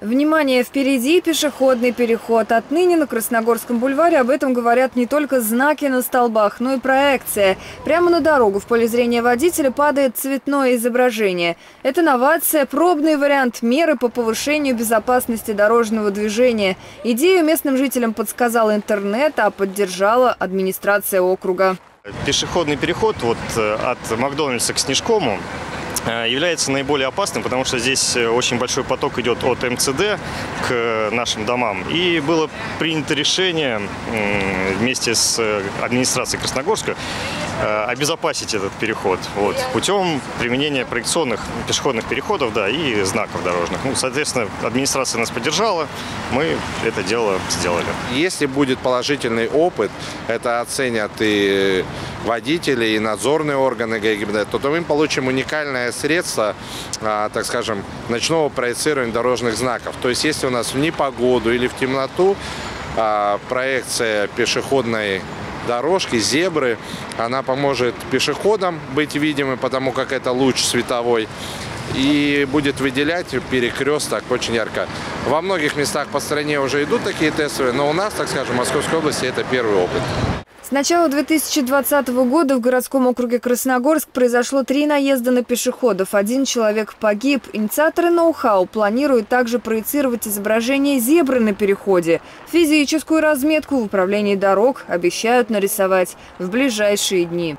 Внимание, впереди пешеходный переход. Отныне на Красногорском бульваре об этом говорят не только знаки на столбах, но и проекция. Прямо на дорогу в поле зрения водителя падает цветное изображение. Это новация, пробный вариант меры по повышению безопасности дорожного движения. Идею местным жителям подсказал интернет, а поддержала администрация округа. Пешеходный переход вот э, от Макдональдса к Снежкому Э, является наиболее опасным, потому что здесь э, очень большой поток идет от МЦД к нашим домам. И было принято решение вместе с администрацией Красногорска обезопасить этот переход вот, путем применения проекционных пешеходных переходов да, и знаков дорожных. Ну, соответственно, администрация нас поддержала, мы это дело сделали. Если будет положительный опыт, это оценят и водители, и надзорные органы ГИБДД, то мы получим уникальное средство, а, так скажем, ночного проецирования дорожных знаков. То есть если у нас в непогоду или в темноту а, проекция пешеходной дорожки, зебры, она поможет пешеходам быть видимой, потому как это луч световой и будет выделять перекресток очень ярко. Во многих местах по стране уже идут такие тесты, но у нас, так скажем, в Московской области это первый опыт. С начала 2020 года в городском округе Красногорск произошло три наезда на пешеходов. Один человек погиб. Инициаторы ноу-хау планируют также проецировать изображение зебры на переходе. Физическую разметку в управлении дорог обещают нарисовать в ближайшие дни.